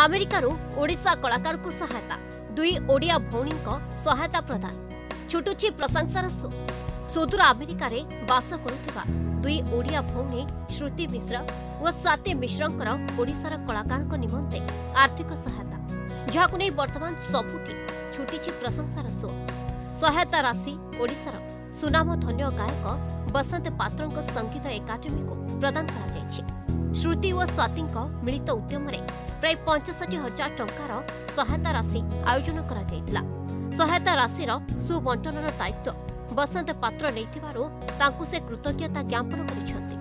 ଆମେରିକାରୁ ଓଡ଼ିଶା କଳାକାରଙ୍କୁ ସହାୟତା ଦୁଇ ଓଡ଼ିଆ ଭଉଣୀଙ୍କ ସହାୟତା ପ୍ରଦାନ ଛୁଟୁଛି ପ୍ରଶଂସାର ସୁ ସୁଦୂର ଆମେରିକାରେ ବାସ କରୁଥିବା ଦୁଇ ଓଡ଼ିଆ ଭଉଣୀ ଶ୍ରୁତି ମିଶ୍ର ଓ ସ୍ୱାତି ମିଶ୍ରଙ୍କର ଓଡ଼ିଶାର କଳାକାରଙ୍କ ନିମନ୍ତେ ଆର୍ଥିକ ସହାୟତା ଯାହାକୁ ନେଇ ବର୍ତ୍ତମାନ ସବୁଠି ଛୁଟିଛି ପ୍ରଶଂସାର ସୁ ସହାୟତା ରାଶି ଓଡ଼ିଶାର ସୁନାମ ଧନ୍ୟ ଗାୟକ ବସନ୍ତ ପାତ୍ରଙ୍କ ସଙ୍ଗୀତ ଏକାଡେମୀକୁ ପ୍ରଦାନ କରାଯାଇଛି ଶ୍ରୁତି ଓ ସ୍ୱାତିଙ୍କ ମିଳିତ ଉଦ୍ୟମରେ ପ୍ରାୟ ପଞ୍ଚଷଠି ହଜାର ଟଙ୍କାର ସହାୟତା ରାଶି ଆୟୋଜନ କରାଯାଇଥିଲା ସହାୟତା ରାଶିର ସୁବଣ୍ଟନର ଦାୟିତ୍ୱ ବସନ୍ତ ପାତ୍ର ନେଇଥିବାରୁ ତାଙ୍କୁ ସେ କୃତଜ୍ଞତା ଜ୍ଞାପନ କରିଛନ୍ତି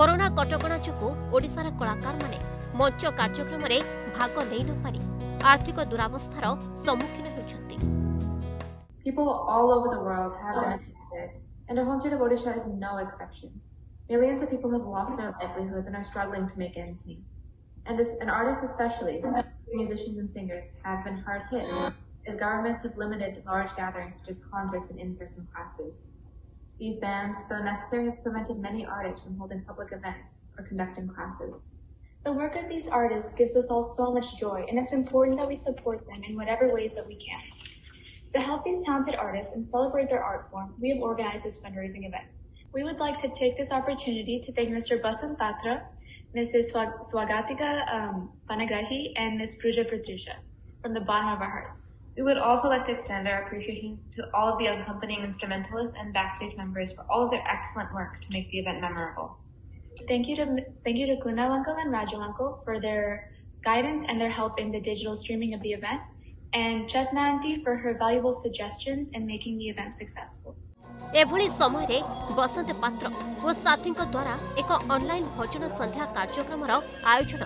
କରୋନା କଟକଣା ଯୋଗୁଁ ଓଡ଼ିଶାର କଳାକାରମାନେ ମଞ୍ଚ କାର୍ଯ୍ୟକ୍ରମରେ ଭାଗ ନେଇ ନ ପାରି ଆର୍ଥିକ ଦୁରାବସ୍ଥାର ସମ୍ମୁଖୀନ ହେଉଛନ୍ତି and, this, and artists especially, musicians and singers, have been hard hit as governments have limited large gatherings such as concerts and in-person classes. These bans, though necessary, have prevented many artists from holding public events or conducting classes. The work of these artists gives us all so much joy, and it's important that we support them in whatever ways that we can. To help these talented artists and celebrate their art form, we have organized this fundraising event. We would like to take this opportunity to thank Mr. basan Patra, Mrs. Swagatika um, Panagrahi, and Ms. Pruja Pratusha from the bottom of our hearts. We would also like to extend our appreciation to all of the accompanying instrumentalists and backstage members for all of their excellent work to make the event memorable. Thank you to thank you to Kunal Uncle and Rajul Uncle for their guidance and their help in the digital streaming of the event, and Chetna Auntie for her valuable suggestions in making the event successful. ଏଭଳି ସମୟରେ ବସନ୍ତ ପାତ୍ର ଓ ସାଥୀଙ୍କ ଦ୍ୱାରା ଏକ online ଭଜନ ସନ୍ଧ୍ୟା କାର୍ଯ୍ୟକ୍ରମର ଆୟୋଜନ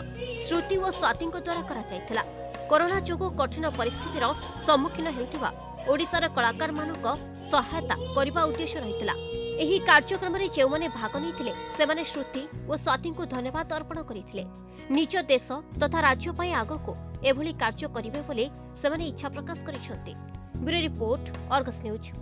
ଶ୍ରୁତି ଓ ସ୍ୱାତୀଙ୍କ ଦ୍ୱାରା କରାଯାଇଥିଲା corona ଯୋଗୁଁ କଠିନ ପରିସ୍ଥିତିର ସମ୍ମୁଖୀନ ହେଉଥିବା ଓଡ଼ିଶାର କଳାକାରମାନଙ୍କ ସହାୟତା କରିବା ଉଦ୍ଦେଶ୍ୟ ରହିଥିଲା ଏହି କାର୍ଯ୍ୟକ୍ରମରେ ଯେଉଁମାନେ ଭାଗ ନେଇଥିଲେ ସେମାନେ ଶ୍ରୁତି ଓ ସ୍ୱାତୀଙ୍କୁ ଧନ୍ୟବାଦ ଅର୍ପଣ କରିଥିଲେ ନିଜ ଦେଶ ତଥା ରାଜ୍ୟ ପାଇଁ ଆଗକୁ ଏଭଳି କାର୍ଯ୍ୟ କରିବେ ବୋଲି ସେମାନେ ଇଚ୍ଛା ପ୍ରକାଶ କରିଛନ୍ତି